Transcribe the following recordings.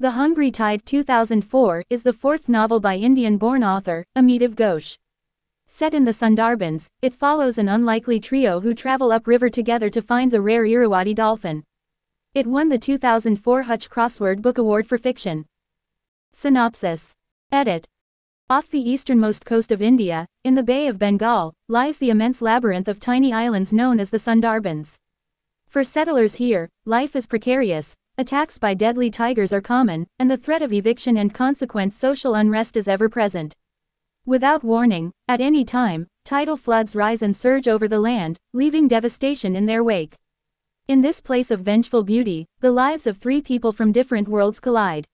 The Hungry Tide 2004 is the fourth novel by Indian-born author, Amitav Ghosh. Set in the Sundarbans, it follows an unlikely trio who travel upriver together to find the rare Irrawaddy dolphin. It won the 2004 Hutch Crossword Book Award for Fiction. Synopsis. Edit. Off the easternmost coast of India, in the Bay of Bengal, lies the immense labyrinth of tiny islands known as the Sundarbans. For settlers here, life is precarious, Attacks by deadly tigers are common, and the threat of eviction and consequent social unrest is ever present. Without warning, at any time, tidal floods rise and surge over the land, leaving devastation in their wake. In this place of vengeful beauty, the lives of three people from different worlds collide.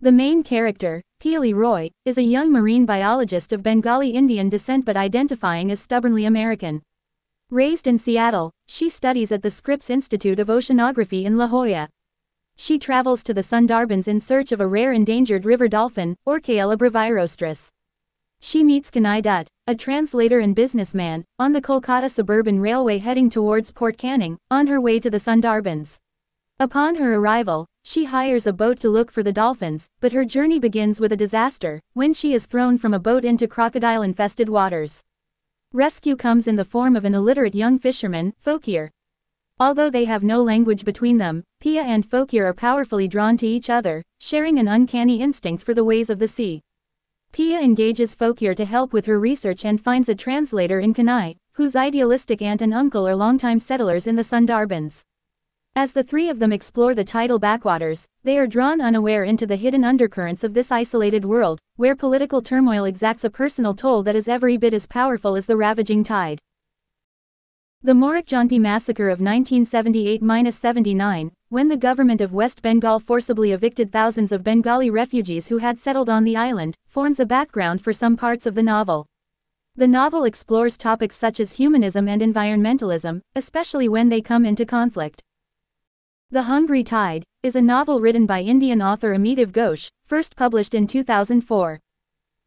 The main character, Piyali Roy, is a young marine biologist of Bengali Indian descent but identifying as stubbornly American. Raised in Seattle, she studies at the Scripps Institute of Oceanography in La Jolla. She travels to the Sundarbans in search of a rare endangered river dolphin, Orcaella brevirostris. She meets Kanai Dutt, a translator and businessman, on the Kolkata Suburban Railway heading towards Port Canning, on her way to the Sundarbans. Upon her arrival, she hires a boat to look for the dolphins, but her journey begins with a disaster, when she is thrown from a boat into crocodile-infested waters. Rescue comes in the form of an illiterate young fisherman, Fokir. Although they have no language between them, Pia and Fokir are powerfully drawn to each other, sharing an uncanny instinct for the ways of the sea. Pia engages Fokir to help with her research and finds a translator in Kanai, whose idealistic aunt and uncle are longtime settlers in the Sundarbans. As the three of them explore the tidal backwaters, they are drawn unaware into the hidden undercurrents of this isolated world, where political turmoil exacts a personal toll that is every bit as powerful as the ravaging tide. The Morakjhanpi massacre of 1978-79, when the government of West Bengal forcibly evicted thousands of Bengali refugees who had settled on the island, forms a background for some parts of the novel. The novel explores topics such as humanism and environmentalism, especially when they come into conflict. The Hungry Tide is a novel written by Indian author Amitav Ghosh, first published in 2004.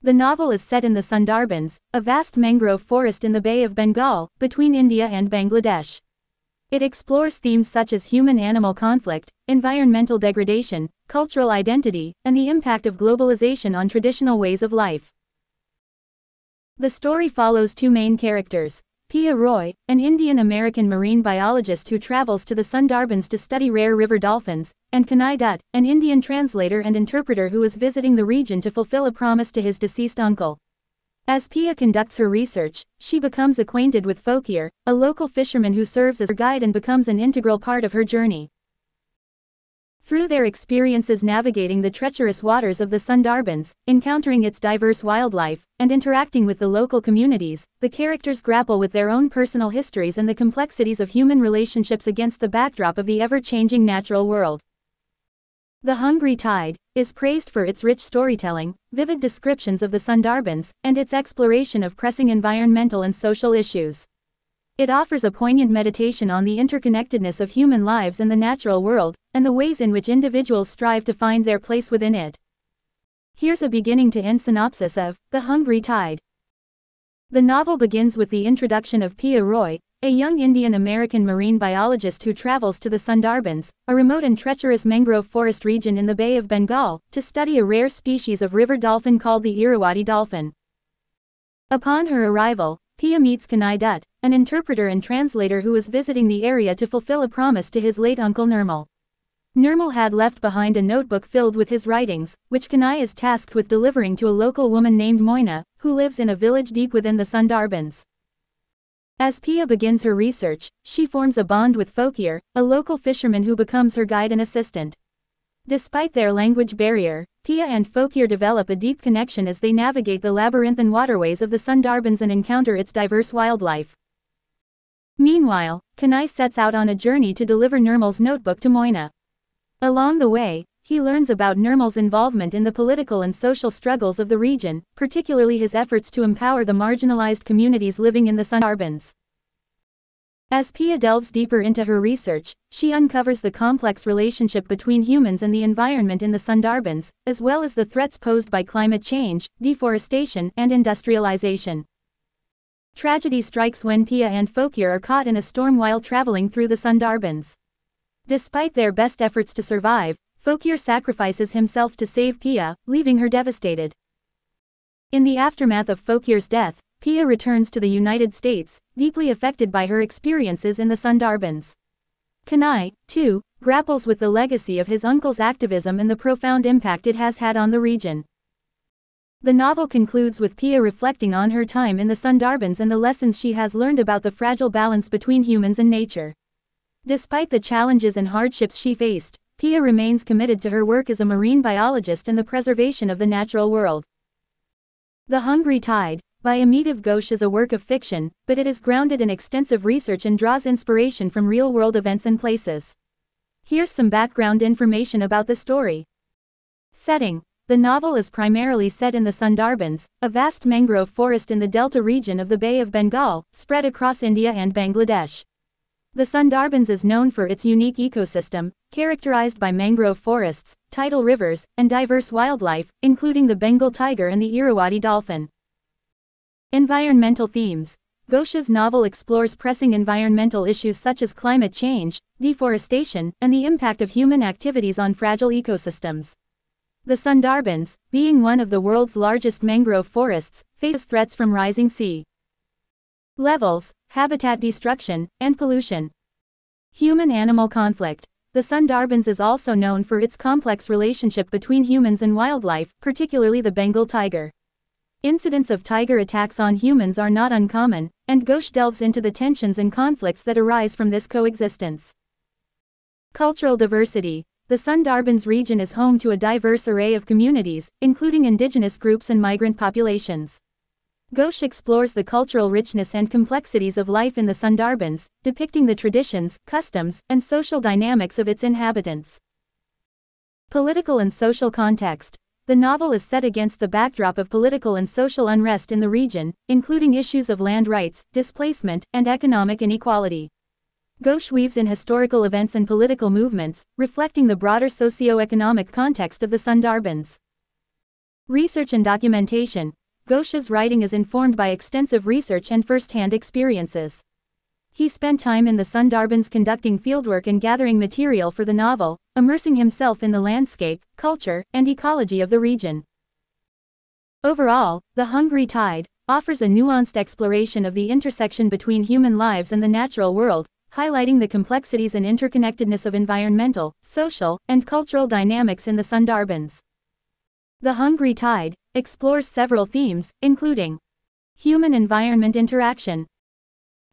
The novel is set in the Sundarbans, a vast mangrove forest in the Bay of Bengal, between India and Bangladesh. It explores themes such as human-animal conflict, environmental degradation, cultural identity, and the impact of globalization on traditional ways of life. The story follows two main characters, Pia Roy, an Indian-American marine biologist who travels to the Sundarbans to study rare river dolphins, and Kanai Dutt, an Indian translator and interpreter who is visiting the region to fulfill a promise to his deceased uncle. As Pia conducts her research, she becomes acquainted with Fokir, a local fisherman who serves as her guide and becomes an integral part of her journey. Through their experiences navigating the treacherous waters of the Sundarbans, encountering its diverse wildlife, and interacting with the local communities, the characters grapple with their own personal histories and the complexities of human relationships against the backdrop of the ever-changing natural world. The Hungry Tide is praised for its rich storytelling, vivid descriptions of the Sundarbans, and its exploration of pressing environmental and social issues. It offers a poignant meditation on the interconnectedness of human lives and the natural world, and the ways in which individuals strive to find their place within it. Here's a beginning to end synopsis of The Hungry Tide. The novel begins with the introduction of Pia Roy, a young Indian-American marine biologist who travels to the Sundarbans, a remote and treacherous mangrove forest region in the Bay of Bengal, to study a rare species of river dolphin called the Irrawaddy dolphin. Upon her arrival, Pia meets Kanai Dutt, an interpreter and translator who was visiting the area to fulfill a promise to his late uncle Nirmal. Nirmal had left behind a notebook filled with his writings, which Kanai is tasked with delivering to a local woman named Moina, who lives in a village deep within the Sundarbans. As Pia begins her research, she forms a bond with Fokir, a local fisherman who becomes her guide and assistant. Despite their language barrier, Pia and Fokir develop a deep connection as they navigate the labyrinthine waterways of the Sundarbans and encounter its diverse wildlife. Meanwhile, Kanai sets out on a journey to deliver Nirmal's notebook to Moina. Along the way, he learns about Nirmal's involvement in the political and social struggles of the region, particularly his efforts to empower the marginalized communities living in the Sundarbans. As Pia delves deeper into her research, she uncovers the complex relationship between humans and the environment in the Sundarbans, as well as the threats posed by climate change, deforestation, and industrialization. Tragedy strikes when Pia and Fokir are caught in a storm while traveling through the Sundarbans. Despite their best efforts to survive, Fokir sacrifices himself to save Pia, leaving her devastated. In the aftermath of Fokir's death, Pia returns to the United States, deeply affected by her experiences in the Sundarbans. Kanai, too, grapples with the legacy of his uncle's activism and the profound impact it has had on the region. The novel concludes with Pia reflecting on her time in the Sundarbans and the lessons she has learned about the fragile balance between humans and nature. Despite the challenges and hardships she faced, Pia remains committed to her work as a marine biologist and the preservation of the natural world. The Hungry Tide, by Amitav Ghosh is a work of fiction, but it is grounded in extensive research and draws inspiration from real-world events and places. Here's some background information about the story. Setting. The novel is primarily set in the Sundarbans, a vast mangrove forest in the delta region of the Bay of Bengal, spread across India and Bangladesh. The Sundarbans is known for its unique ecosystem, characterized by mangrove forests, tidal rivers, and diverse wildlife, including the Bengal tiger and the Irrawaddy dolphin. Environmental themes. Ghosh's novel explores pressing environmental issues such as climate change, deforestation, and the impact of human activities on fragile ecosystems. The Sundarbans, being one of the world's largest mangrove forests, faces threats from rising sea levels, habitat destruction, and pollution. Human-animal conflict. The Sundarbans is also known for its complex relationship between humans and wildlife, particularly the Bengal tiger. Incidents of tiger attacks on humans are not uncommon, and Ghosh delves into the tensions and conflicts that arise from this coexistence. Cultural diversity. The Sundarbans region is home to a diverse array of communities, including indigenous groups and migrant populations. Ghosh explores the cultural richness and complexities of life in the Sundarbans, depicting the traditions, customs, and social dynamics of its inhabitants. Political and social context. The novel is set against the backdrop of political and social unrest in the region, including issues of land rights, displacement, and economic inequality. Ghosh weaves in historical events and political movements, reflecting the broader socio-economic context of the Sundarbans. Research and documentation. Ghosh's writing is informed by extensive research and first-hand experiences. He spent time in the Sundarbans conducting fieldwork and gathering material for the novel, immersing himself in the landscape, culture, and ecology of the region. Overall, The Hungry Tide offers a nuanced exploration of the intersection between human lives and the natural world, highlighting the complexities and interconnectedness of environmental, social, and cultural dynamics in the Sundarbans. The Hungry Tide explores several themes, including human-environment interaction.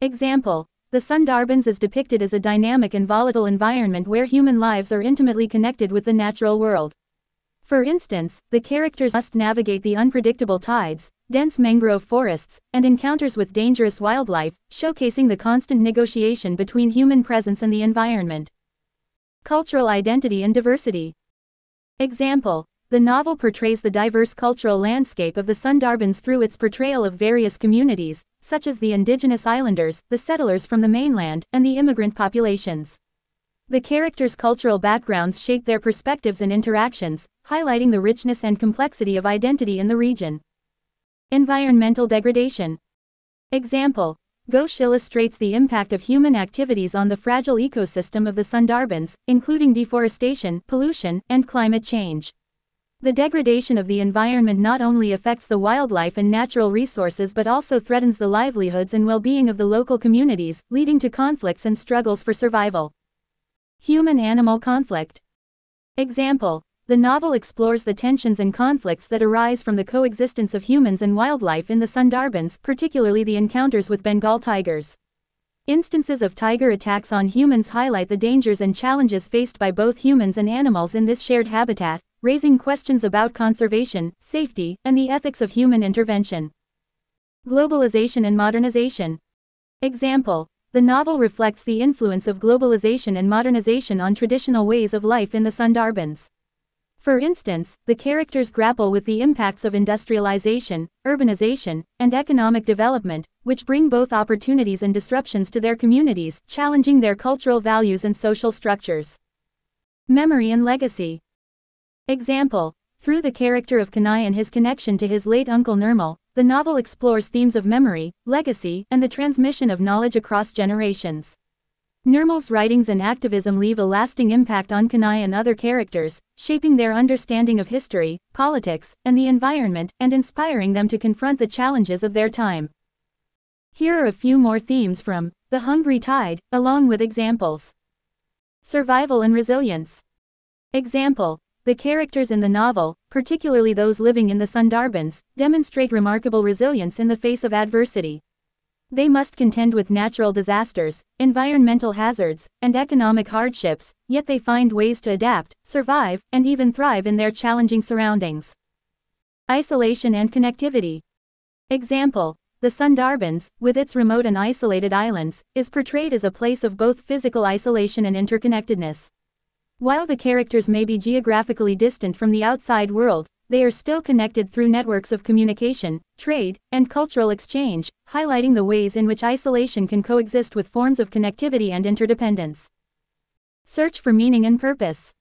Example, the Sundarbans is depicted as a dynamic and volatile environment where human lives are intimately connected with the natural world. For instance, the characters must navigate the unpredictable tides, dense mangrove forests, and encounters with dangerous wildlife, showcasing the constant negotiation between human presence and the environment. Cultural identity and diversity. Example the novel portrays the diverse cultural landscape of the Sundarbans through its portrayal of various communities, such as the indigenous islanders, the settlers from the mainland, and the immigrant populations. The characters' cultural backgrounds shape their perspectives and interactions, highlighting the richness and complexity of identity in the region. Environmental degradation. Example Ghosh illustrates the impact of human activities on the fragile ecosystem of the Sundarbans, including deforestation, pollution, and climate change. The degradation of the environment not only affects the wildlife and natural resources but also threatens the livelihoods and well-being of the local communities, leading to conflicts and struggles for survival. Human-animal conflict. Example. The novel explores the tensions and conflicts that arise from the coexistence of humans and wildlife in the Sundarbans, particularly the encounters with Bengal tigers. Instances of tiger attacks on humans highlight the dangers and challenges faced by both humans and animals in this shared habitat, raising questions about conservation, safety, and the ethics of human intervention. Globalization and modernization. Example The novel reflects the influence of globalization and modernization on traditional ways of life in the Sundarbans. For instance, the characters grapple with the impacts of industrialization, urbanization, and economic development, which bring both opportunities and disruptions to their communities, challenging their cultural values and social structures. Memory and legacy. Example. Through the character of Kanai and his connection to his late uncle Nirmal, the novel explores themes of memory, legacy, and the transmission of knowledge across generations. Nirmal's writings and activism leave a lasting impact on Kanai and other characters, shaping their understanding of history, politics, and the environment, and inspiring them to confront the challenges of their time. Here are a few more themes from The Hungry Tide, along with examples. Survival and resilience. Example The characters in the novel, particularly those living in the Sundarbans, demonstrate remarkable resilience in the face of adversity. They must contend with natural disasters, environmental hazards, and economic hardships, yet they find ways to adapt, survive, and even thrive in their challenging surroundings. Isolation and connectivity. Example the Sundarbans, with its remote and isolated islands, is portrayed as a place of both physical isolation and interconnectedness. While the characters may be geographically distant from the outside world, they are still connected through networks of communication, trade, and cultural exchange, highlighting the ways in which isolation can coexist with forms of connectivity and interdependence. Search for meaning and purpose.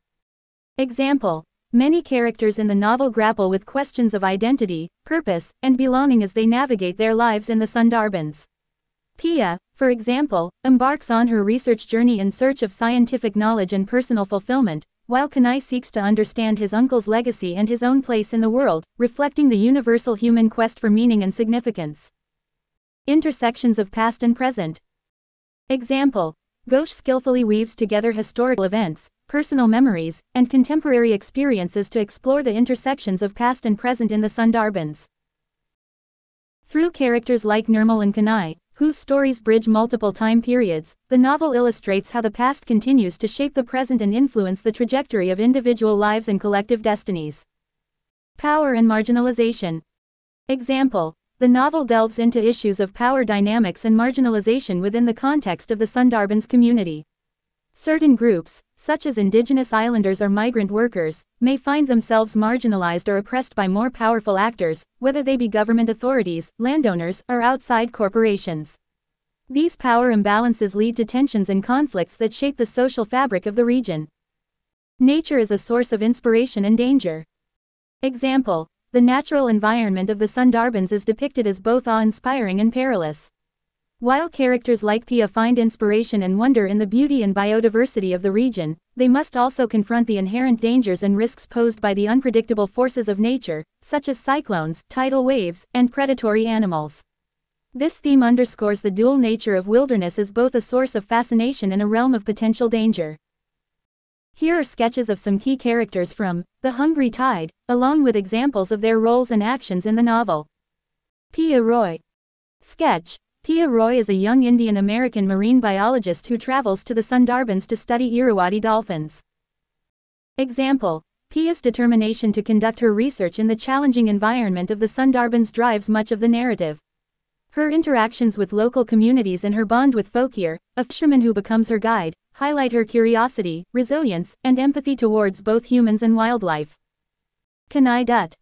Example Many characters in the novel grapple with questions of identity, purpose, and belonging as they navigate their lives in the Sundarbans. Pia, for example, embarks on her research journey in search of scientific knowledge and personal fulfillment, while Kanai seeks to understand his uncle's legacy and his own place in the world, reflecting the universal human quest for meaning and significance. Intersections of past and present. Example Ghosh skillfully weaves together historical events, personal memories, and contemporary experiences to explore the intersections of past and present in the Sundarbans. Through characters like Nirmal and Kanai, whose stories bridge multiple time periods, the novel illustrates how the past continues to shape the present and influence the trajectory of individual lives and collective destinies. Power and marginalization. Example The novel delves into issues of power dynamics and marginalization within the context of the Sundarbans community. Certain groups, such as indigenous islanders or migrant workers, may find themselves marginalized or oppressed by more powerful actors, whether they be government authorities, landowners, or outside corporations. These power imbalances lead to tensions and conflicts that shape the social fabric of the region. Nature is a source of inspiration and danger. Example The natural environment of the Sundarbans is depicted as both awe inspiring and perilous. While characters like Pia find inspiration and wonder in the beauty and biodiversity of the region, they must also confront the inherent dangers and risks posed by the unpredictable forces of nature, such as cyclones, tidal waves, and predatory animals. This theme underscores the dual nature of wilderness as both a source of fascination and a realm of potential danger. Here are sketches of some key characters from The Hungry Tide, along with examples of their roles and actions in the novel. Pia Roy. Sketch Pia Roy is a young Indian-American marine biologist who travels to the Sundarbans to study Irrawaddy dolphins. Example, Pia's determination to conduct her research in the challenging environment of the Sundarbans drives much of the narrative. Her interactions with local communities and her bond with Fokir, a fisherman who becomes her guide, highlight her curiosity, resilience, and empathy towards both humans and wildlife. Kanai Dutt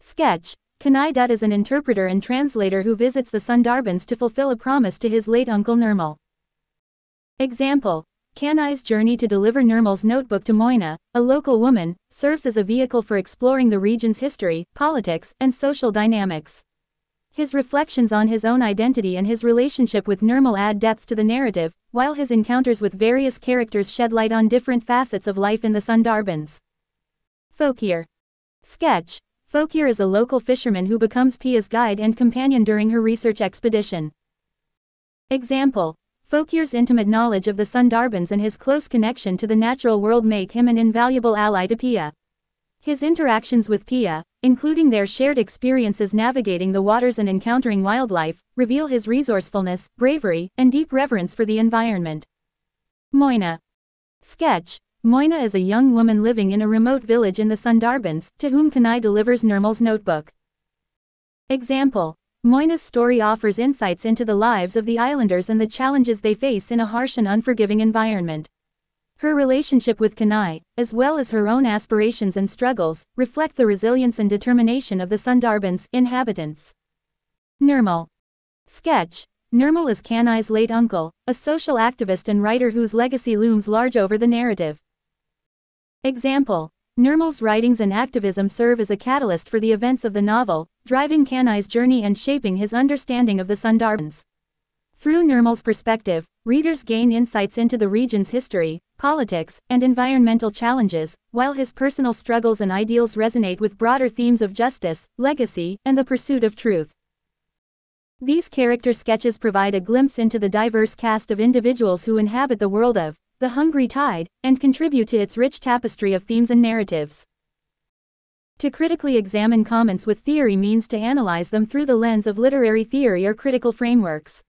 Sketch Kanai Dutt is an interpreter and translator who visits the Sundarbans to fulfill a promise to his late uncle Nirmal. Example Kanai's journey to deliver Nirmal's notebook to Moina, a local woman, serves as a vehicle for exploring the region's history, politics, and social dynamics. His reflections on his own identity and his relationship with Nirmal add depth to the narrative, while his encounters with various characters shed light on different facets of life in the Sundarbans. Fokir. Sketch Fokir is a local fisherman who becomes Pia's guide and companion during her research expedition. Example Fokir's intimate knowledge of the Sundarbans and his close connection to the natural world make him an invaluable ally to Pia. His interactions with Pia, including their shared experiences navigating the waters and encountering wildlife, reveal his resourcefulness, bravery, and deep reverence for the environment. Moina. Sketch Moina is a young woman living in a remote village in the Sundarbans, to whom Kanai delivers Nirmal's notebook. Example Moina's story offers insights into the lives of the islanders and the challenges they face in a harsh and unforgiving environment. Her relationship with Kanai, as well as her own aspirations and struggles, reflect the resilience and determination of the Sundarbans' inhabitants. Nirmal. Sketch Nirmal is Kanai's late uncle, a social activist and writer whose legacy looms large over the narrative. Example Nirmal's writings and activism serve as a catalyst for the events of the novel, driving Kanai's journey and shaping his understanding of the Sundarbans. Through Nirmal's perspective, readers gain insights into the region's history, politics, and environmental challenges, while his personal struggles and ideals resonate with broader themes of justice, legacy, and the pursuit of truth. These character sketches provide a glimpse into the diverse cast of individuals who inhabit the world of The Hungry Tide, and contribute to its rich tapestry of themes and narratives. To critically examine comments with theory means to analyze them through the lens of literary theory or critical frameworks.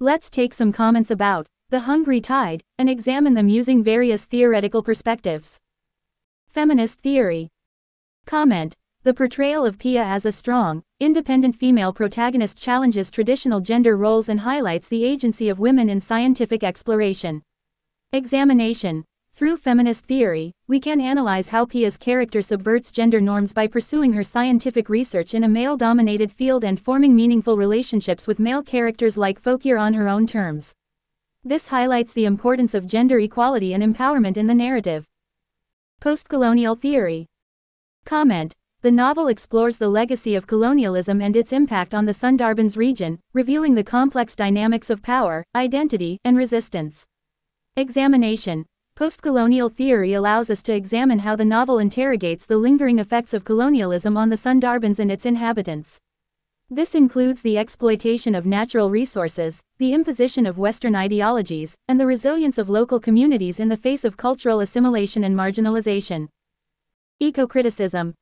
Let's take some comments about The Hungry Tide and examine them using various theoretical perspectives. Feminist theory. Comment the portrayal of Pia as a strong, independent female protagonist challenges traditional gender roles and highlights the agency of women in scientific exploration. Examination Through feminist theory, we can analyze how Pia's character subverts gender norms by pursuing her scientific research in a male dominated field and forming meaningful relationships with male characters like Fokir on her own terms. This highlights the importance of gender equality and empowerment in the narrative. Postcolonial theory. Comment the novel explores the legacy of colonialism and its impact on the Sundarbans region, revealing the complex dynamics of power, identity, and resistance. Examination Postcolonial theory allows us to examine how the novel interrogates the lingering effects of colonialism on the Sundarbans and its inhabitants. This includes the exploitation of natural resources, the imposition of Western ideologies, and the resilience of local communities in the face of cultural assimilation and marginalization. Eco-criticism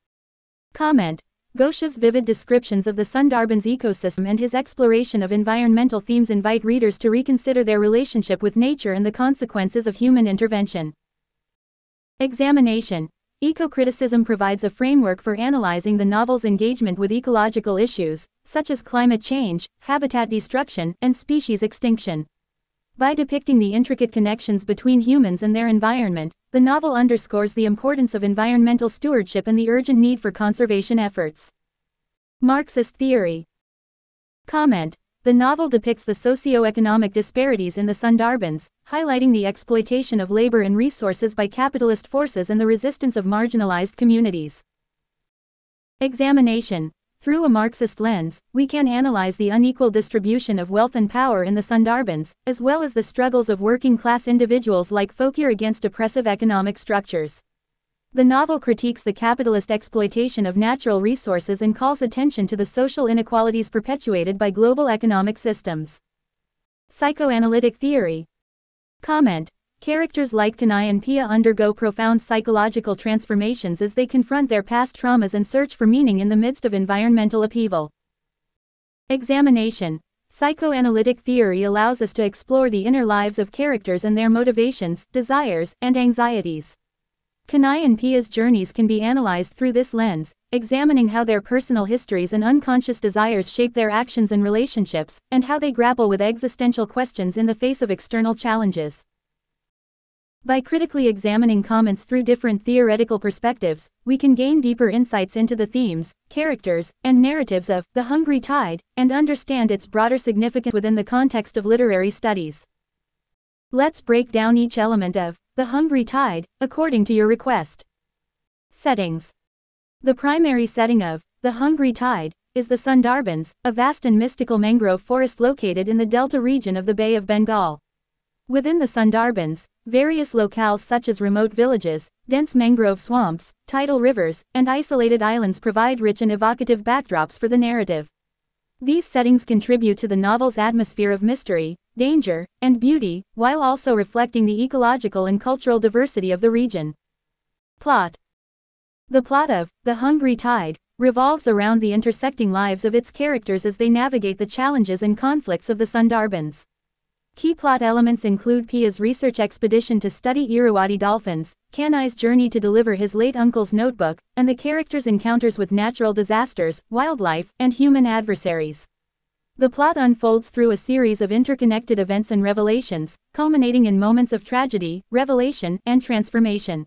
Comment. Ghosh's vivid descriptions of the Sundarbans ecosystem and his exploration of environmental themes invite readers to reconsider their relationship with nature and the consequences of human intervention. Examination. Eco-criticism provides a framework for analyzing the novel's engagement with ecological issues, such as climate change, habitat destruction, and species extinction. By depicting the intricate connections between humans and their environment, the novel underscores the importance of environmental stewardship and the urgent need for conservation efforts. Marxist theory. Comment. The novel depicts the socio-economic disparities in the Sundarbans, highlighting the exploitation of labor and resources by capitalist forces and the resistance of marginalized communities. Examination. Through a Marxist lens, we can analyze the unequal distribution of wealth and power in the Sundarbans, as well as the struggles of working class individuals like Fokir against oppressive economic structures. The novel critiques the capitalist exploitation of natural resources and calls attention to the social inequalities perpetuated by global economic systems. Psychoanalytic theory. Comment Characters like Kanai and Pia undergo profound psychological transformations as they confront their past traumas and search for meaning in the midst of environmental upheaval. Examination Psychoanalytic theory allows us to explore the inner lives of characters and their motivations, desires, and anxieties. Kanai and Pia's journeys can be analyzed through this lens, examining how their personal histories and unconscious desires shape their actions and relationships, and how they grapple with existential questions in the face of external challenges. By critically examining comments through different theoretical perspectives, we can gain deeper insights into the themes, characters, and narratives of The Hungry Tide, and understand its broader significance within the context of literary studies. Let's break down each element of The Hungry Tide, according to your request. Settings The primary setting of The Hungry Tide is the Sundarbans, a vast and mystical mangrove forest located in the delta region of the Bay of Bengal. Within the Sundarbans, various locales such as remote villages, dense mangrove swamps, tidal rivers, and isolated islands provide rich and evocative backdrops for the narrative. These settings contribute to the novel's atmosphere of mystery, danger, and beauty, while also reflecting the ecological and cultural diversity of the region. Plot The plot of The Hungry Tide revolves around the intersecting lives of its characters as they navigate the challenges and conflicts of the Sundarbans. Key plot elements include Pia's research expedition to study Irrawaddy dolphins, Kanai's journey to deliver his late uncle's notebook, and the characters' encounters with natural disasters, wildlife, and human adversaries. The plot unfolds through a series of interconnected events and revelations, culminating in moments of tragedy, revelation, and transformation.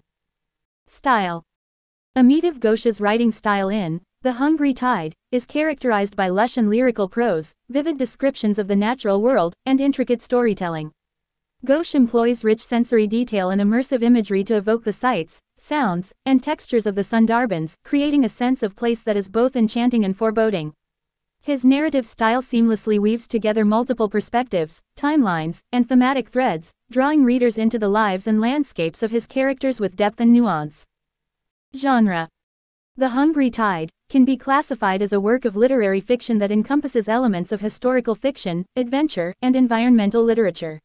Style Amitav Ghosh's writing style in the Hungry Tide is characterized by lush and lyrical prose, vivid descriptions of the natural world, and intricate storytelling. Ghosh employs rich sensory detail and immersive imagery to evoke the sights, sounds, and textures of the Sundarbans, creating a sense of place that is both enchanting and foreboding. His narrative style seamlessly weaves together multiple perspectives, timelines, and thematic threads, drawing readers into the lives and landscapes of his characters with depth and nuance. Genre The Hungry Tide can be classified as a work of literary fiction that encompasses elements of historical fiction, adventure, and environmental literature.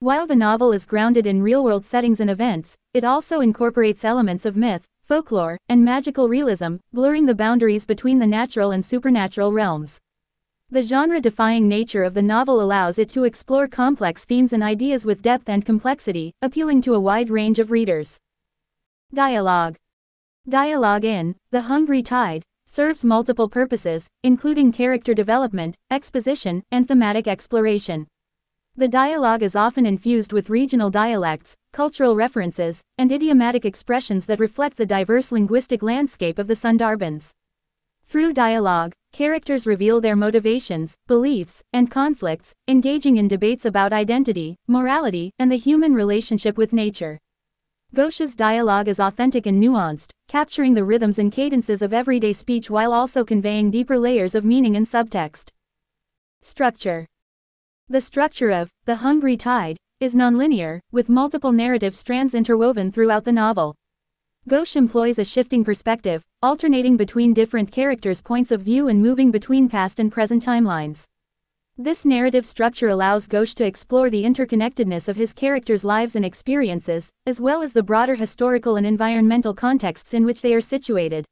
While the novel is grounded in real-world settings and events, it also incorporates elements of myth, folklore, and magical realism, blurring the boundaries between the natural and supernatural realms. The genre-defying nature of the novel allows it to explore complex themes and ideas with depth and complexity, appealing to a wide range of readers. Dialogue Dialogue in The Hungry Tide serves multiple purposes, including character development, exposition, and thematic exploration. The dialogue is often infused with regional dialects, cultural references, and idiomatic expressions that reflect the diverse linguistic landscape of the Sundarbans. Through dialogue, characters reveal their motivations, beliefs, and conflicts, engaging in debates about identity, morality, and the human relationship with nature. Ghosh's dialogue is authentic and nuanced, capturing the rhythms and cadences of everyday speech while also conveying deeper layers of meaning and subtext. Structure the structure of The Hungry Tide is nonlinear, with multiple narrative strands interwoven throughout the novel. Ghosh employs a shifting perspective, alternating between different characters' points of view and moving between past and present timelines. This narrative structure allows Ghosh to explore the interconnectedness of his characters' lives and experiences, as well as the broader historical and environmental contexts in which they are situated.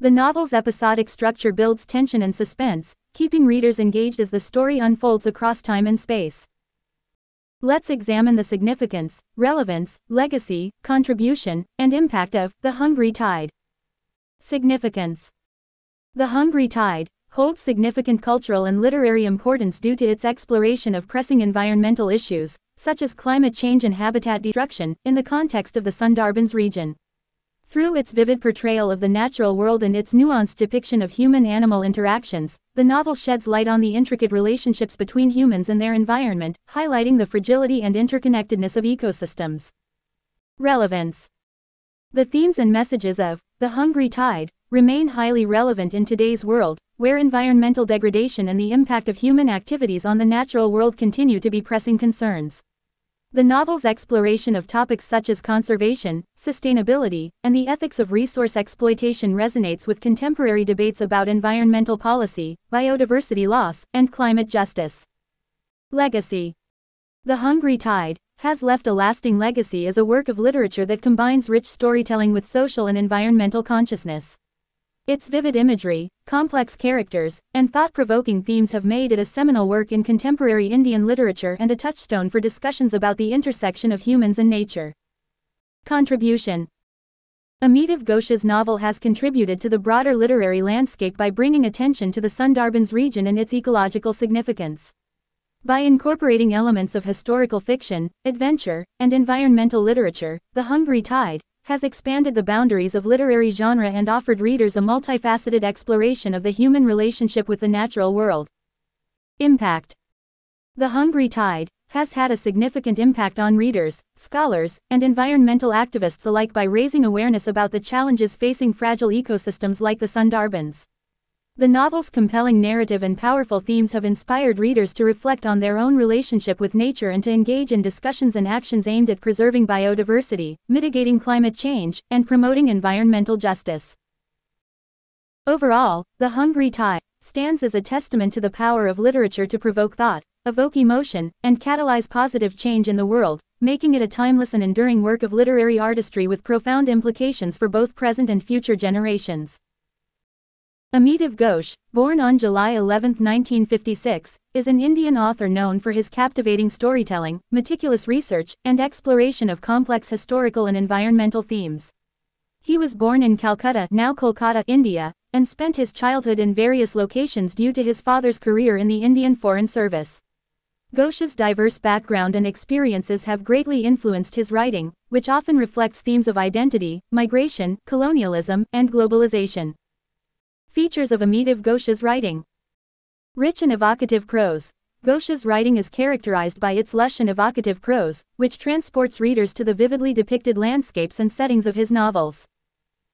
The novel's episodic structure builds tension and suspense, keeping readers engaged as the story unfolds across time and space. Let's examine the significance, relevance, legacy, contribution, and impact of The Hungry Tide. Significance The Hungry Tide holds significant cultural and literary importance due to its exploration of pressing environmental issues, such as climate change and habitat destruction, in the context of the Sundarbans region. Through its vivid portrayal of the natural world and its nuanced depiction of human-animal interactions, the novel sheds light on the intricate relationships between humans and their environment, highlighting the fragility and interconnectedness of ecosystems. Relevance The themes and messages of The Hungry Tide remain highly relevant in today's world, where environmental degradation and the impact of human activities on the natural world continue to be pressing concerns. The novel's exploration of topics such as conservation, sustainability, and the ethics of resource exploitation resonates with contemporary debates about environmental policy, biodiversity loss, and climate justice. Legacy The Hungry Tide has left a lasting legacy as a work of literature that combines rich storytelling with social and environmental consciousness. Its vivid imagery, complex characters, and thought-provoking themes have made it a seminal work in contemporary Indian literature and a touchstone for discussions about the intersection of humans and nature. Contribution Amitav Ghosh's novel has contributed to the broader literary landscape by bringing attention to the Sundarbans region and its ecological significance. By incorporating elements of historical fiction, adventure, and environmental literature, The Hungry Tide, has expanded the boundaries of literary genre and offered readers a multifaceted exploration of the human relationship with the natural world. Impact The Hungry Tide has had a significant impact on readers, scholars, and environmental activists alike by raising awareness about the challenges facing fragile ecosystems like the Sundarbans. The novel's compelling narrative and powerful themes have inspired readers to reflect on their own relationship with nature and to engage in discussions and actions aimed at preserving biodiversity, mitigating climate change, and promoting environmental justice. Overall, The Hungry Tide stands as a testament to the power of literature to provoke thought, evoke emotion, and catalyze positive change in the world, making it a timeless and enduring work of literary artistry with profound implications for both present and future generations. Amitav Ghosh, born on July 11, 1956, is an Indian author known for his captivating storytelling, meticulous research, and exploration of complex historical and environmental themes. He was born in Calcutta, now Kolkata, India, and spent his childhood in various locations due to his father's career in the Indian Foreign Service. Ghosh's diverse background and experiences have greatly influenced his writing, which often reflects themes of identity, migration, colonialism, and globalization. Features of Amitav Ghosh's writing. Rich and evocative prose. Ghosh's writing is characterized by its lush and evocative prose, which transports readers to the vividly depicted landscapes and settings of his novels.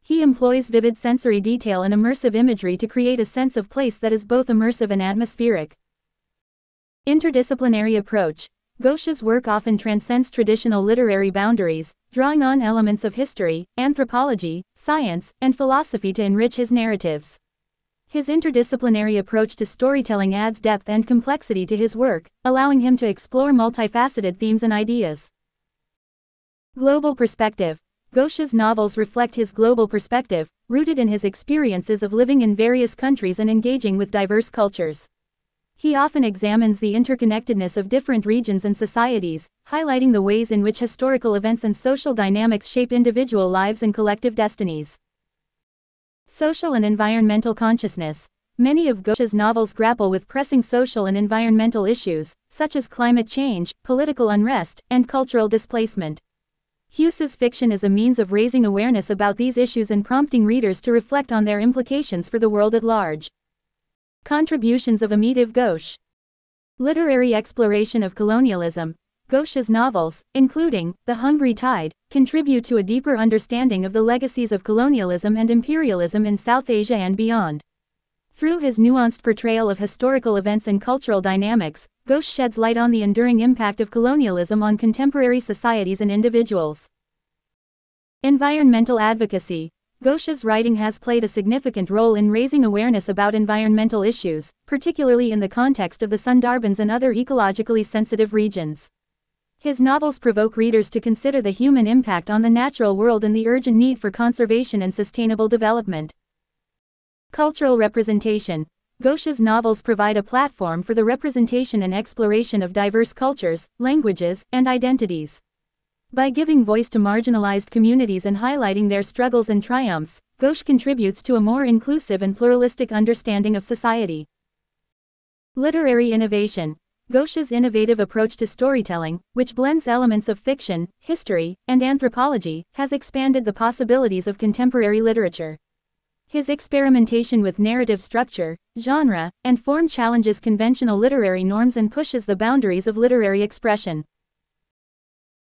He employs vivid sensory detail and immersive imagery to create a sense of place that is both immersive and atmospheric. Interdisciplinary approach. Ghosh's work often transcends traditional literary boundaries, drawing on elements of history, anthropology, science, and philosophy to enrich his narratives. His interdisciplinary approach to storytelling adds depth and complexity to his work, allowing him to explore multifaceted themes and ideas. Global perspective. Ghosh's novels reflect his global perspective, rooted in his experiences of living in various countries and engaging with diverse cultures. He often examines the interconnectedness of different regions and societies, highlighting the ways in which historical events and social dynamics shape individual lives and collective destinies. Social and environmental consciousness. Many of Ghosh's novels grapple with pressing social and environmental issues, such as climate change, political unrest, and cultural displacement. Hughes's fiction is a means of raising awareness about these issues and prompting readers to reflect on their implications for the world at large. Contributions of Amitav Ghosh Literary exploration of colonialism. Ghosh's novels, including The Hungry Tide, contribute to a deeper understanding of the legacies of colonialism and imperialism in South Asia and beyond. Through his nuanced portrayal of historical events and cultural dynamics, Ghosh sheds light on the enduring impact of colonialism on contemporary societies and individuals. Environmental advocacy. Ghosh's writing has played a significant role in raising awareness about environmental issues, particularly in the context of the Sundarbans and other ecologically sensitive regions. His novels provoke readers to consider the human impact on the natural world and the urgent need for conservation and sustainable development. Cultural representation. Ghosh's novels provide a platform for the representation and exploration of diverse cultures, languages, and identities. By giving voice to marginalized communities and highlighting their struggles and triumphs, Ghosh contributes to a more inclusive and pluralistic understanding of society. Literary innovation. Ghosh's innovative approach to storytelling, which blends elements of fiction, history, and anthropology, has expanded the possibilities of contemporary literature. His experimentation with narrative structure, genre, and form challenges conventional literary norms and pushes the boundaries of literary expression.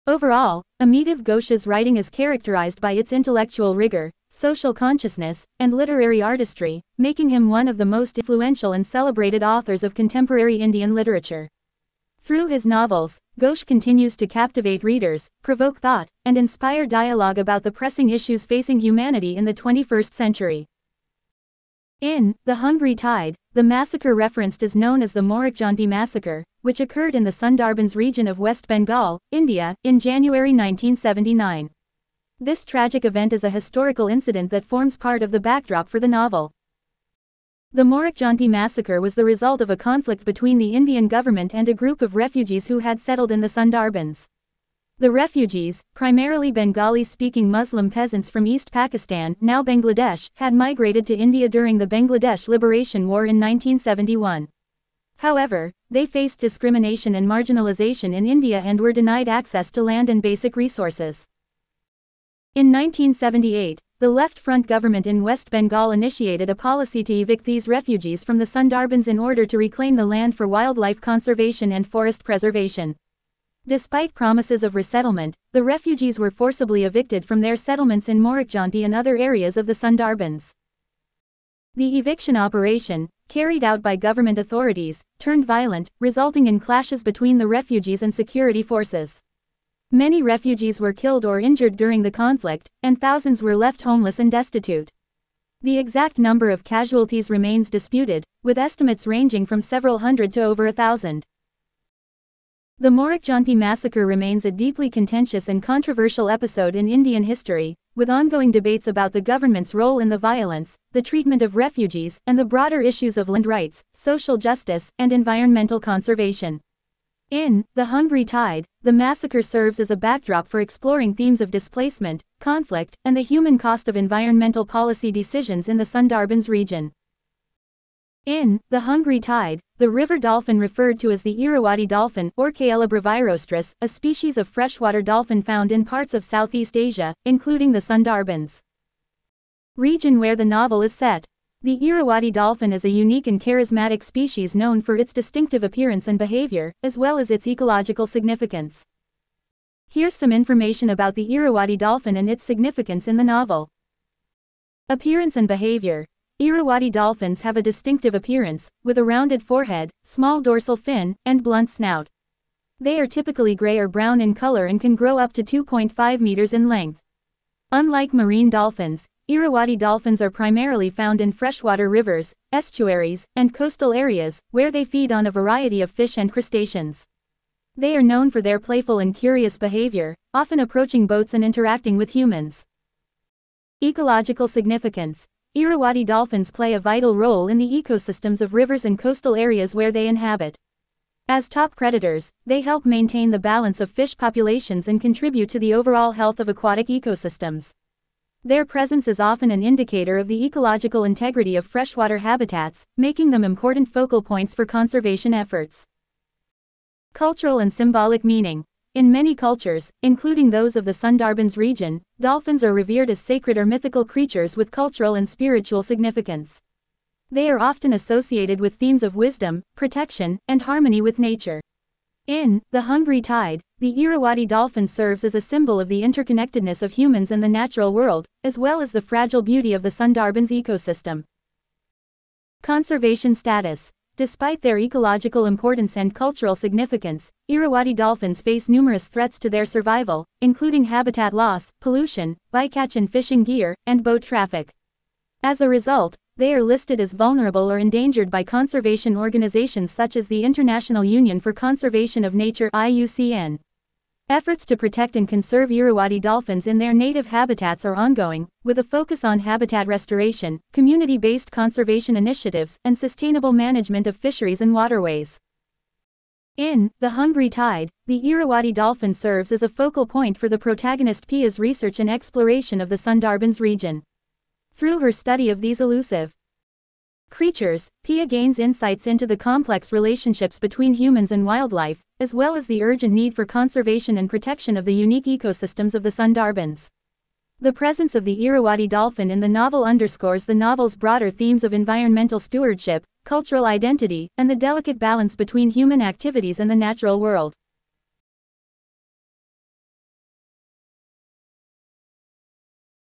Overall, Amitav Ghosh's writing is characterized by its intellectual rigor, social consciousness, and literary artistry, making him one of the most influential and celebrated authors of contemporary Indian literature. Through his novels, Ghosh continues to captivate readers, provoke thought, and inspire dialogue about the pressing issues facing humanity in the 21st century. In The Hungry Tide, the massacre referenced is known as the Morikjhanpi massacre, which occurred in the Sundarbans region of West Bengal, India, in January 1979. This tragic event is a historical incident that forms part of the backdrop for the novel. The Morikjhanpi massacre was the result of a conflict between the Indian government and a group of refugees who had settled in the Sundarbans. The refugees, primarily Bengali-speaking Muslim peasants from East Pakistan, now Bangladesh, had migrated to India during the Bangladesh Liberation War in 1971. However, they faced discrimination and marginalization in India and were denied access to land and basic resources. In 1978, the Left Front government in West Bengal initiated a policy to evict these refugees from the Sundarbans in order to reclaim the land for wildlife conservation and forest preservation. Despite promises of resettlement, the refugees were forcibly evicted from their settlements in Morikjhanpi and other areas of the Sundarbans. The eviction operation, carried out by government authorities, turned violent, resulting in clashes between the refugees and security forces. Many refugees were killed or injured during the conflict, and thousands were left homeless and destitute. The exact number of casualties remains disputed, with estimates ranging from several hundred to over a thousand. The Morikjhanpi massacre remains a deeply contentious and controversial episode in Indian history, with ongoing debates about the government's role in the violence, the treatment of refugees, and the broader issues of land rights, social justice, and environmental conservation. In The Hungry Tide, the massacre serves as a backdrop for exploring themes of displacement, conflict, and the human cost of environmental policy decisions in the Sundarbans region. In The Hungry Tide, the river dolphin referred to as the Irrawaddy dolphin or Orcaella brevirostris, a species of freshwater dolphin found in parts of Southeast Asia, including the Sundarbans. Region where the novel is set. The Irrawaddy dolphin is a unique and charismatic species known for its distinctive appearance and behavior, as well as its ecological significance. Here's some information about the Irrawaddy dolphin and its significance in the novel. Appearance and behavior. Irrawaddy dolphins have a distinctive appearance, with a rounded forehead, small dorsal fin, and blunt snout. They are typically gray or brown in color and can grow up to 2.5 meters in length. Unlike marine dolphins, Irrawaddy dolphins are primarily found in freshwater rivers, estuaries, and coastal areas, where they feed on a variety of fish and crustaceans. They are known for their playful and curious behavior, often approaching boats and interacting with humans. Ecological significance. Irrawaddy dolphins play a vital role in the ecosystems of rivers and coastal areas where they inhabit. As top predators, they help maintain the balance of fish populations and contribute to the overall health of aquatic ecosystems. Their presence is often an indicator of the ecological integrity of freshwater habitats, making them important focal points for conservation efforts. Cultural and symbolic meaning. In many cultures, including those of the Sundarbans region, dolphins are revered as sacred or mythical creatures with cultural and spiritual significance. They are often associated with themes of wisdom, protection, and harmony with nature. In The Hungry Tide, the Irrawaddy dolphin serves as a symbol of the interconnectedness of humans and the natural world, as well as the fragile beauty of the Sundarbans ecosystem. Conservation status. Despite their ecological importance and cultural significance, Irrawaddy dolphins face numerous threats to their survival, including habitat loss, pollution, bycatch and fishing gear, and boat traffic. As a result, they are listed as vulnerable or endangered by conservation organizations such as the International Union for Conservation of Nature IUCN. Efforts to protect and conserve Irrawaddy dolphins in their native habitats are ongoing, with a focus on habitat restoration, community-based conservation initiatives, and sustainable management of fisheries and waterways. In The Hungry Tide, the Irrawaddy dolphin serves as a focal point for the protagonist Pia's research and exploration of the Sundarbans region. Through her study of these elusive creatures, Pia gains insights into the complex relationships between humans and wildlife, as well as the urgent need for conservation and protection of the unique ecosystems of the Sundarbans. The presence of the Irrawaddy dolphin in the novel underscores the novel's broader themes of environmental stewardship, cultural identity, and the delicate balance between human activities and the natural world.